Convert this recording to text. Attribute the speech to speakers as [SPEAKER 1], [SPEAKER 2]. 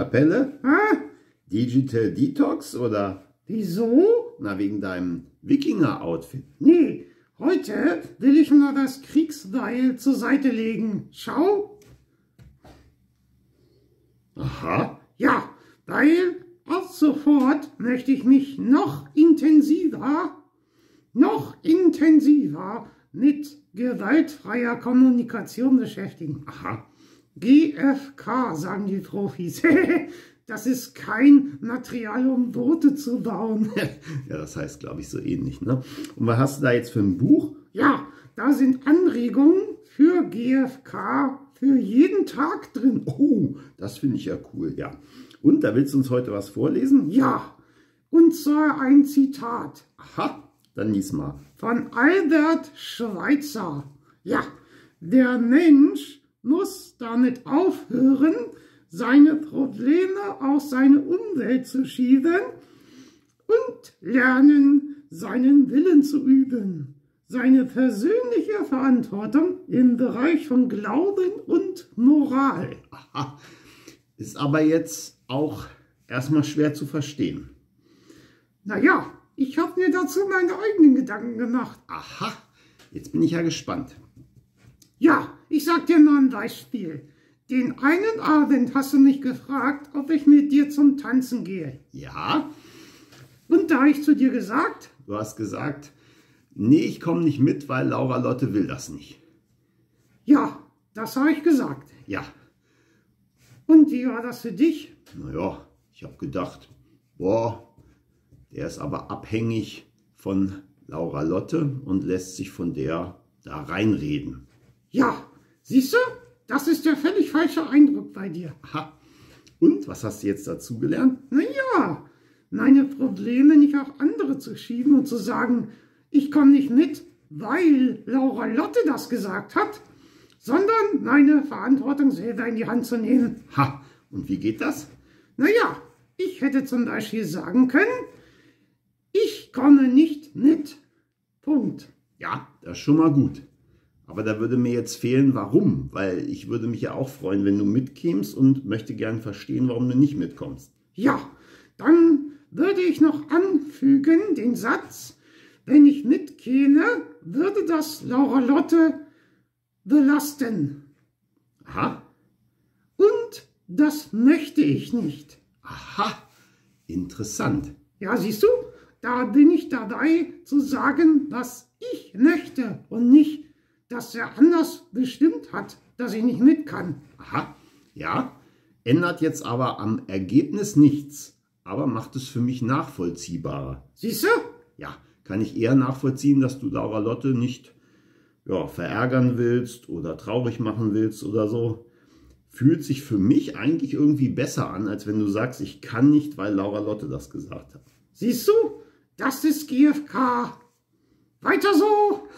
[SPEAKER 1] Appelle?
[SPEAKER 2] Hä?
[SPEAKER 1] Digital Detox oder?
[SPEAKER 2] Wieso?
[SPEAKER 1] Na, wegen deinem Wikinger-Outfit.
[SPEAKER 2] Nee, heute will ich mal das Kriegsbeil zur Seite legen. Schau.
[SPEAKER 1] Aha.
[SPEAKER 2] Ja, weil ab sofort möchte ich mich noch intensiver, noch intensiver mit gewaltfreier Kommunikation beschäftigen.
[SPEAKER 1] Aha.
[SPEAKER 2] GFK, sagen die Profis. Das ist kein Material, um Boote zu bauen.
[SPEAKER 1] ja, das heißt, glaube ich, so ähnlich. Ne? Und was hast du da jetzt für ein Buch?
[SPEAKER 2] Ja, da sind Anregungen für GFK für jeden Tag drin.
[SPEAKER 1] Oh, das finde ich ja cool, ja. Und da willst du uns heute was vorlesen?
[SPEAKER 2] Ja, und zwar ein Zitat.
[SPEAKER 1] Aha, dann lies mal.
[SPEAKER 2] Von Albert Schweitzer. Ja, der Mensch muss damit aufhören, seine Probleme auf seine Umwelt zu schieben und lernen, seinen Willen zu üben, seine persönliche Verantwortung im Bereich von Glauben und Moral.
[SPEAKER 1] Aha. Ist aber jetzt auch erstmal schwer zu verstehen.
[SPEAKER 2] Naja, ich habe mir dazu meine eigenen Gedanken gemacht.
[SPEAKER 1] Aha, jetzt bin ich ja gespannt.
[SPEAKER 2] Ja, ich sag dir mal ein Beispiel. Den einen Abend hast du mich gefragt, ob ich mit dir zum Tanzen gehe.
[SPEAKER 1] Ja,
[SPEAKER 2] Und da habe ich zu dir gesagt,
[SPEAKER 1] du hast gesagt, nee, ich komme nicht mit, weil Laura Lotte will das nicht.
[SPEAKER 2] ja, das habe ich gesagt.
[SPEAKER 1] Ja,
[SPEAKER 2] Und wie war das für dich?
[SPEAKER 1] naja, ich habe gedacht, boah, der ist aber abhängig von Laura Lotte und lässt sich von der da reinreden.
[SPEAKER 2] Ja, siehst du, das ist der völlig falsche Eindruck bei dir.
[SPEAKER 1] Aha. Und was hast du jetzt dazu gelernt?
[SPEAKER 2] Naja, meine Probleme nicht auf andere zu schieben und zu sagen, ich komme nicht mit, weil Laura Lotte das gesagt hat, sondern meine Verantwortung selber in die Hand zu nehmen.
[SPEAKER 1] Ha, und wie geht das?
[SPEAKER 2] Naja, ich hätte zum Beispiel sagen können, ich komme nicht mit. Punkt.
[SPEAKER 1] Ja, das ist schon mal gut. Aber da würde mir jetzt fehlen, warum? Weil ich würde mich ja auch freuen, wenn du mitkämst und möchte gern verstehen, warum du nicht mitkommst.
[SPEAKER 2] Ja, dann würde ich noch anfügen den Satz, wenn ich mitkäme, würde das Laura Lotte belasten.
[SPEAKER 1] Aha,
[SPEAKER 2] Und das möchte ich nicht.
[SPEAKER 1] aha, interessant.
[SPEAKER 2] Ja, siehst du, da bin ich dabei zu sagen, was ich möchte und nicht, dass er anders bestimmt hat, dass ich nicht mit kann.
[SPEAKER 1] Aha, ja, ändert jetzt aber am Ergebnis nichts, aber macht es für mich nachvollziehbarer.
[SPEAKER 2] Siehst du?
[SPEAKER 1] Ja, kann ich eher nachvollziehen, dass du Laura Lotte nicht ja, verärgern willst oder traurig machen willst oder so. Fühlt sich für mich eigentlich irgendwie besser an, als wenn du sagst, ich kann nicht, weil Laura Lotte das gesagt hat.
[SPEAKER 2] Siehst du? Das ist GFK. Weiter so!